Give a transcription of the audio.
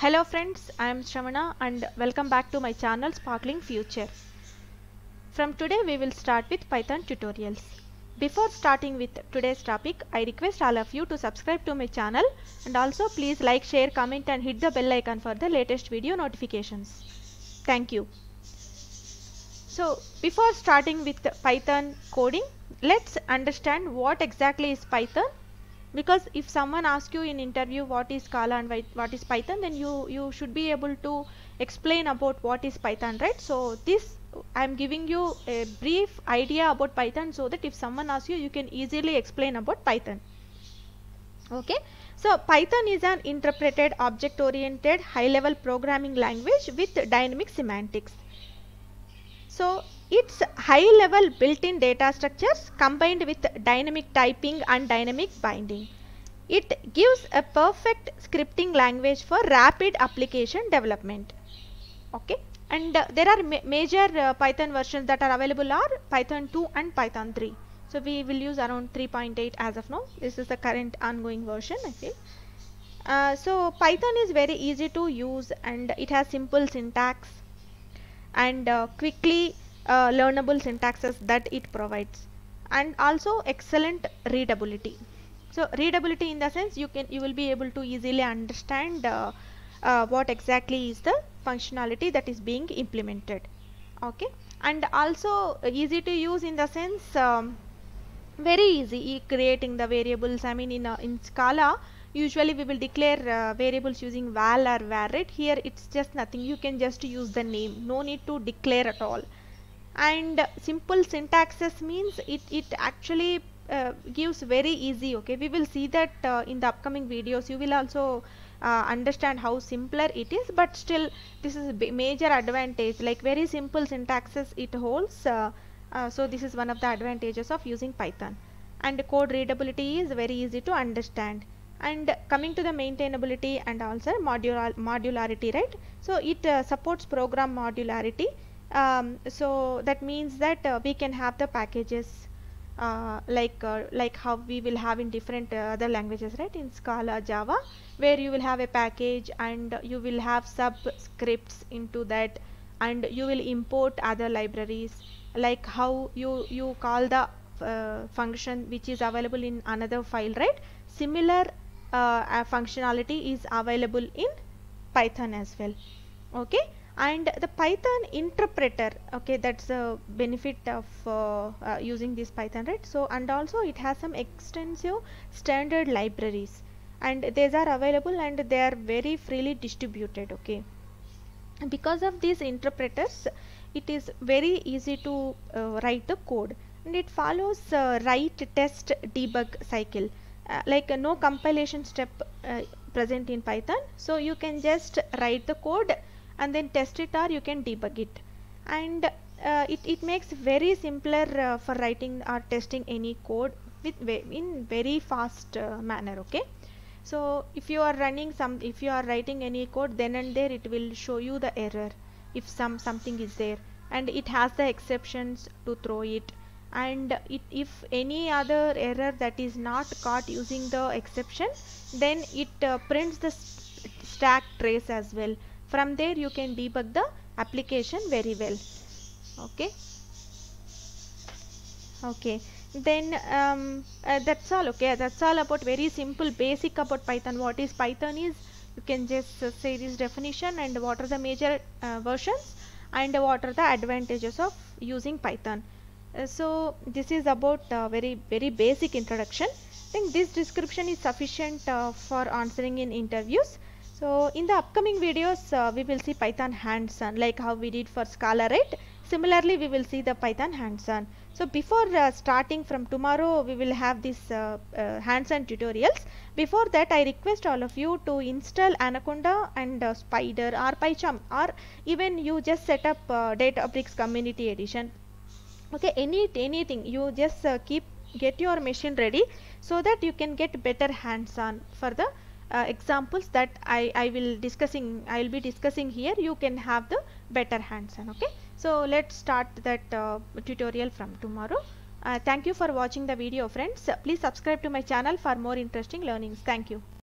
Hello friends, I am Shravana and welcome back to my channel Sparkling Future. From today we will start with Python tutorials. Before starting with today's topic, I request all of you to subscribe to my channel and also please like, share, comment and hit the bell icon for the latest video notifications. Thank you. So before starting with Python coding, let's understand what exactly is Python because if someone asks you in interview what is Scala and what is Python then you you should be able to explain about what is Python right? So this I am giving you a brief idea about Python so that if someone asks you you can easily explain about Python. Okay? So Python is an interpreted object oriented high level programming language with dynamic semantics. So it's high level built-in data structures combined with dynamic typing and dynamic binding. It gives a perfect scripting language for rapid application development. Okay. And uh, there are ma major uh, Python versions that are available are Python 2 and Python 3. So we will use around 3.8 as of now. This is the current ongoing version feel. Uh, so Python is very easy to use and it has simple syntax and quickly uh, learnable syntaxes that it provides. And also excellent readability. So readability in the sense you can you will be able to easily understand uh, uh, what exactly is the functionality that is being implemented. Okay? And also easy to use in the sense um, very easy creating the variables. I mean in a, in scala usually we will declare uh, variables using val or var here it's just nothing. You can just use the name. No need to declare at all and simple syntaxes means it, it actually uh, gives very easy okay? We will see that uh, in the upcoming videos. You will also uh, understand how simpler it is but still this is a major advantage. Like very simple syntaxes it holds uh, uh, so this is one of the advantages of using python. And code readability is very easy to understand. And coming to the maintainability and also modular modularity right? So it uh, supports program modularity um, so that means that uh, we can have the packages uh, like uh, like how we will have in different uh, other languages right? In Scala Java where you will have a package and you will have subscripts into that and you will import other libraries. Like how you you call the uh, function which is available in another file right? Similar uh, functionality is available in Python as well. Okay and the python interpreter okay that's the benefit of uh, uh, using this python right? So and also it has some extensive standard libraries. And these are available and they are very freely distributed okay? Because of these interpreters it is very easy to uh, write the code. And it follows write test debug cycle. Uh, like no compilation step uh, present in python. So you can just write the code and then test it or you can debug it. And uh, it, it makes very simpler uh, for writing or testing any code with in very fast uh, manner okay? So if you are running some if you are writing any code then and there it will show you the error if some something is there. And it has the exceptions to throw it. And it, if any other error that is not caught using the exception then it uh, prints the stack trace as well from there you can debug the application very well. Okay? Okay. Then um, uh, that's all okay? That's all about very simple basic about python. What is python is you can just uh, say this definition and what are the major uh, versions and what are the advantages of using python. Uh, so this is about uh, very very basic introduction. I think this description is sufficient uh, for answering in interviews so in the upcoming videos uh, we will see python hands-on like how we did for scala right? Similarly we will see the python hands-on. So before uh, starting from tomorrow we will have this uh, uh hands-on tutorials. Before that i request all of you to install anaconda and uh, Spyder or pycharm or even you just set up uh, databricks community edition. Okay any anything you just keep get your machine ready so that you can get better hands-on for the uh, examples that I, I will discussing I will be discussing here you can have the better hands on okay? So let's start that uh, tutorial from tomorrow. Uh, thank you for watching the video friends. Please subscribe to my channel for more interesting learnings. Thank you